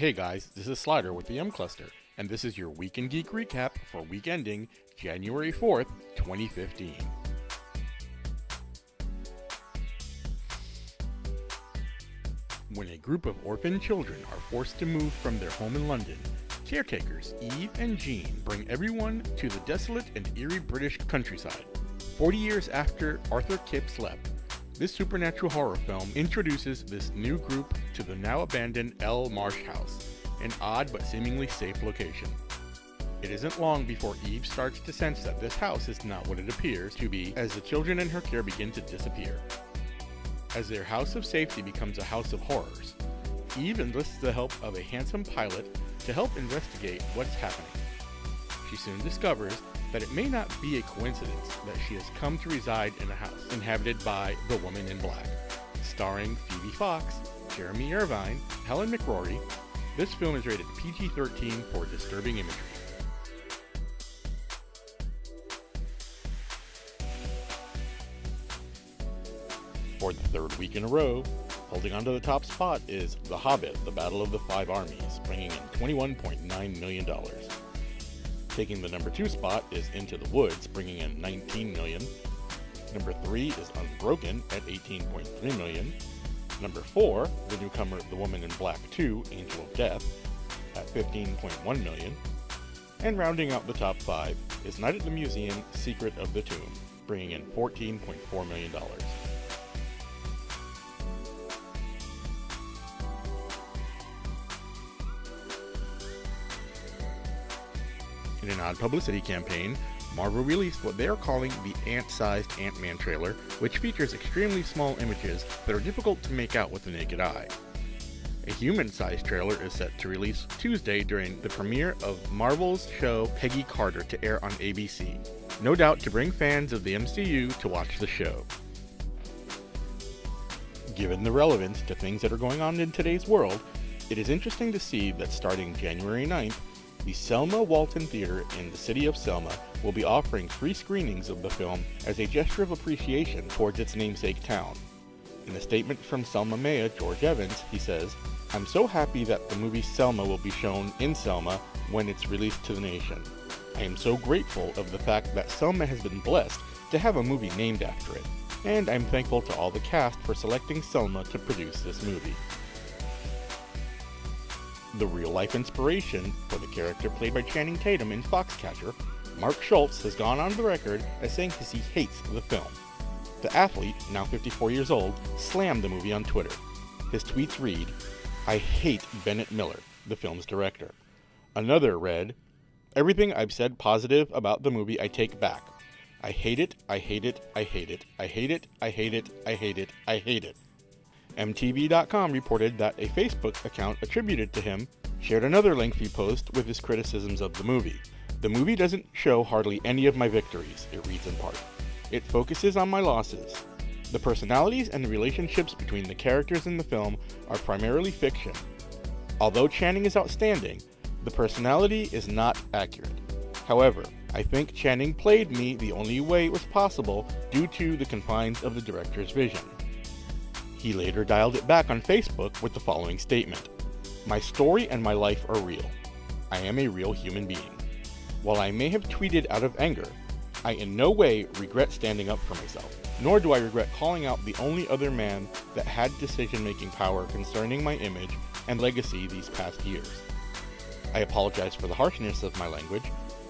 Hey guys, this is Slider with the M Cluster, and this is your Week in Geek recap for week ending January 4th, 2015. When a group of orphan children are forced to move from their home in London, caretakers Eve and Jean bring everyone to the desolate and eerie British countryside. 40 years after Arthur Kipps left, this supernatural horror film introduces this new group to the now abandoned Eel Marsh House, an odd but seemingly safe location. It isn't long before Eve starts to sense that this house is not what it appears to be as the children in her care begin to disappear. As their house of safety becomes a house of horrors, Eve enlists the help of a handsome pilot to help investigate what's happening. She soon discovers that it may not be a coincidence that she has come to reside in a house inhabited by the Woman in Black. Starring Phoebe Fox, Jeremy Irvine, Helen McCrory, this film is rated PG 13 for disturbing imagery. For the third week in a row, holding onto the top spot is The Hobbit, The Battle of the Five Armies, bringing in $21.9 million. Taking the number two spot is Into the Woods, bringing in 19 million. Number three is Unbroken at 18.3 million. Number four, the newcomer The Woman in Black 2, Angel of Death, at 15.1 million. And rounding out the top five is Night at the Museum, Secret of the Tomb, bringing in $14.4 million. In an odd publicity campaign, Marvel released what they are calling the ant-sized Ant-Man trailer, which features extremely small images that are difficult to make out with the naked eye. A human-sized trailer is set to release Tuesday during the premiere of Marvel's show Peggy Carter to air on ABC, no doubt to bring fans of the MCU to watch the show. Given the relevance to things that are going on in today's world, it is interesting to see that starting January 9th, the Selma Walton Theater in the city of Selma will be offering free screenings of the film as a gesture of appreciation towards its namesake town. In a statement from Selma Mayor George Evans, he says, I'm so happy that the movie Selma will be shown in Selma when it's released to the nation. I am so grateful of the fact that Selma has been blessed to have a movie named after it, and I'm thankful to all the cast for selecting Selma to produce this movie. The real life inspiration for character played by Channing Tatum in Foxcatcher, Mark Schultz has gone on the record as saying he hates the film. The athlete, now 54 years old, slammed the movie on Twitter. His tweets read, I hate Bennett Miller, the film's director. Another read, Everything I've said positive about the movie I take back. I hate it, I hate it, I hate it, I hate it, I hate it, I hate it, I hate it. MTV.com reported that a Facebook account attributed to him shared another lengthy post with his criticisms of the movie. The movie doesn't show hardly any of my victories, it reads in part. It focuses on my losses. The personalities and the relationships between the characters in the film are primarily fiction. Although Channing is outstanding, the personality is not accurate. However, I think Channing played me the only way it was possible due to the confines of the director's vision. He later dialed it back on Facebook with the following statement My story and my life are real. I am a real human being. While I may have tweeted out of anger, I in no way regret standing up for myself, nor do I regret calling out the only other man that had decision making power concerning my image and legacy these past years. I apologize for the harshness of my language,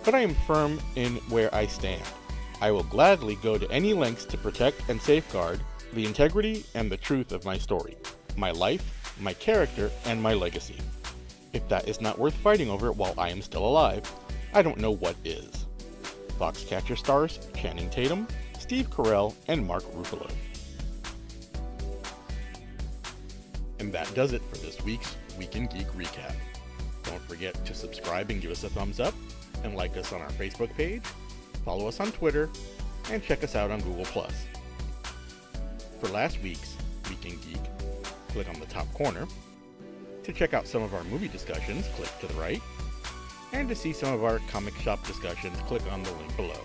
but I am firm in where I stand. I will gladly go to any lengths to protect and safeguard the integrity and the truth of my story, my life, my character, and my legacy. If that is not worth fighting over while I am still alive, I don't know what is. Foxcatcher stars Channing Tatum, Steve Carell, and Mark Ruffalo. And that does it for this week's Week in Geek recap. Don't forget to subscribe and give us a thumbs up, and like us on our Facebook page, follow us on Twitter, and check us out on Google+. For last week's Week in Geek, click on the top corner. To check out some of our movie discussions, click to the right. And to see some of our comic shop discussions, click on the link below.